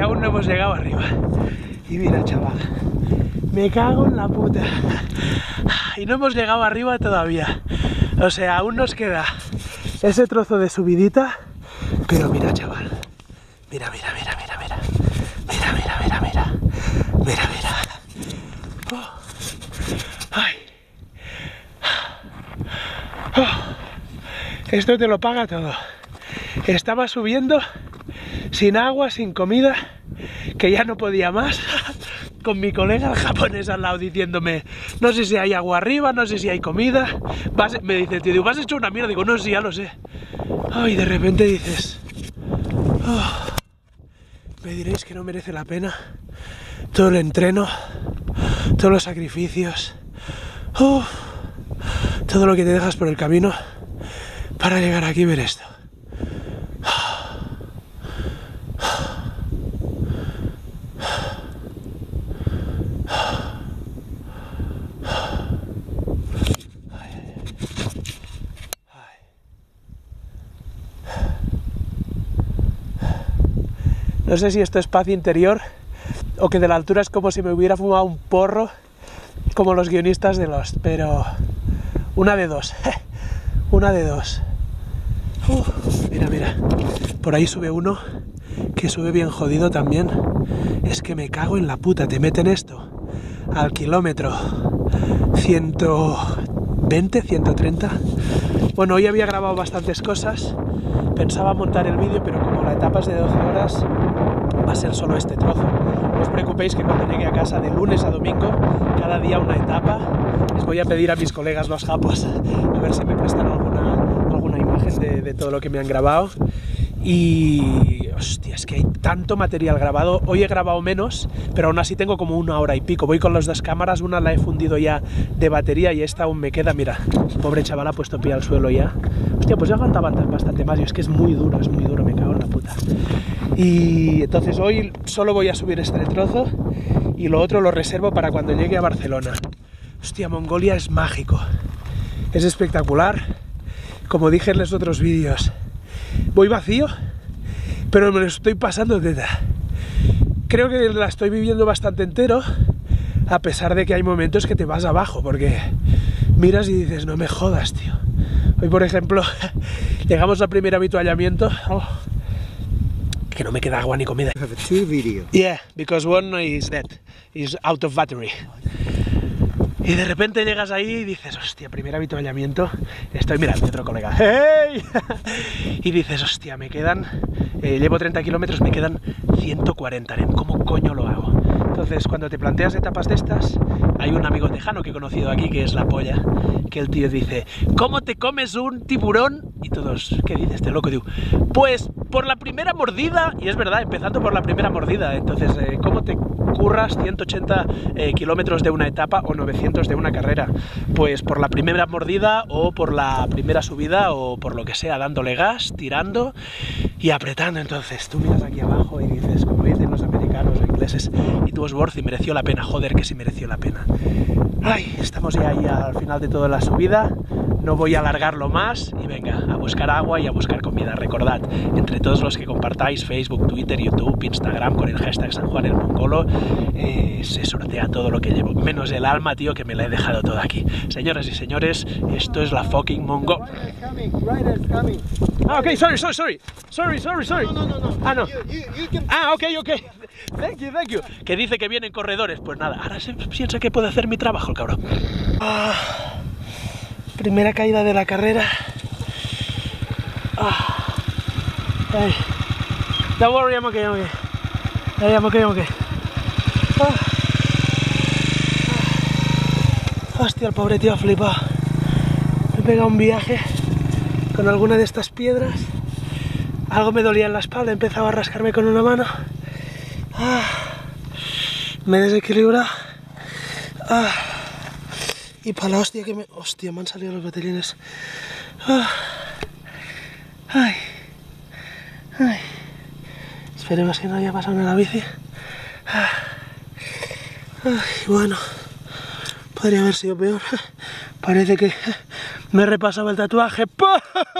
aún no hemos llegado arriba. Y mira, chaval, me cago en la puta. Y no hemos llegado arriba todavía. O sea, aún nos queda ese trozo de subidita. Pero mira, chaval. Mira, mira, mira, mira, mira. Mira, mira, mira, mira. Mira, mira. Oh. Ay. Oh. Esto te lo paga todo. Estaba subiendo sin agua, sin comida, que ya no podía más, con mi colega el japonés al lado diciéndome, no sé si hay agua arriba, no sé si hay comida. Vas- me dice, tío, vas hecho una mierda. Digo, no, sí, ya lo sé. Ay, de repente dices, "Oh, me diréis que no merece la pena todo el entreno, todos los sacrificios, uf, todo lo que te dejas por el camino para llegar aquí y ver esto. No sé si esto es paz interior o que de la altura es como si me hubiera fumado un porro como los guionistas de Lost, pero una de dos, una de dos. Mira, mira, por ahí sube uno que sube bien jodido también. Es que me cago en la puta, te meten esto al kilómetro 120, 130. Bueno, hoy había grabado bastantes cosas, pensaba montar el vídeo, pero como la etapa es de 12 horas, va a ser solo este trozo. No os preocupéis que cuando llegue a casa de lunes a domingo, cada día una etapa, les voy a pedir a mis colegas los japos a ver si me prestan alguna, imagen de todo lo que me han grabado. Y hostia, es que hay tanto material grabado. Hoy he grabado menos, pero aún así tengo como una hora y pico. Voy con las dos cámaras, una la he fundido ya de batería y esta aún me queda. Mira, pobre chaval ha puesto pie al suelo ya. Hostia, pues ya aguantaba bastante más. Y es que es muy duro, es muy duro, me cago en la puta. Y entonces hoy solo voy a subir este trozo y lo otro lo reservo para cuando llegue a Barcelona. Hostia, Mongolia es mágico. Es espectacular. Como dije en los otros vídeos, voy vacío, pero me lo estoy pasando teta. Creo que la estoy viviendo bastante entero, a pesar de que hay momentos que te vas abajo, porque miras y dices, no me jodas, tío. Hoy, por ejemplo, llegamos al primer avituallamiento. Oh, que no me queda agua ni comida. have two video. Yeah, because one is dead, is out of battery. Y de repente llegas ahí y dices, hostia, primer avituallamiento, estoy mirando otro colega, ¡hey! y dices, hostia, me quedan, eh, llevo 30 kilómetros, me quedan 140, Nen, ¿cómo coño lo hago? Entonces, cuando te planteas etapas de estas, hay un amigo tejano que he conocido aquí, que es la polla, que el tío dice, ¿cómo te comes un tiburón? Y todos, ¿qué dices, este loco? Digo, pues por la primera mordida, y es verdad, empezando por la primera mordida, entonces, eh, ¿cómo te curras 180 eh, kilómetros de una etapa o 900 de una carrera? Pues por la primera mordida o por la primera subida o por lo que sea, dándole gas, tirando y apretando. Entonces tú miras aquí abajo y dices, como dicen los americanos o ingleses, was worth y mereció la pena, joder que sí mereció la pena. Ay, estamos ya ahí al final de toda la subida, no voy a alargarlo más y venga, a buscar agua y a buscar comida. Recordad, entre todos los que compartáis Facebook, Twitter, YouTube, Instagram con el hashtag San Juan el Mongolo, eh, se sortea todo lo que llevo, menos el alma, tío, que me la he dejado toda aquí. Señoras y señores, esto es la fucking Mongo. Ah, ok, sorry, sorry, sorry. Sorry, sorry, sorry. No, no, no, no. Ah, no. You, you, you can. Ah, ok, ok. Thank you, thank you. Que dice que vienen corredores. Pues nada, ahora se piensa que puede hacer mi trabajo, el cabrón. Ah, primera caída de la carrera. Ah. Ay. Don't worry, I'm okay, I'm okay. Ay, I'm okay, I'm okay. Ah. Ah. Hostia, el pobre tío ha flipado. Me he pegado un viaje con alguna de estas piedras. Algo me dolía en la espalda, empezaba a rascarme con una mano. Ah, me he desequilibrado. Ah, y para la hostia que me... Hostia, me han salido los botellines. Ah, ay, ay. Esperemos que no haya pasado en la bici. Ah, ay, bueno, podría haber sido peor. Parece que me repasaba el tatuaje. ¡Pah!